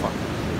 快。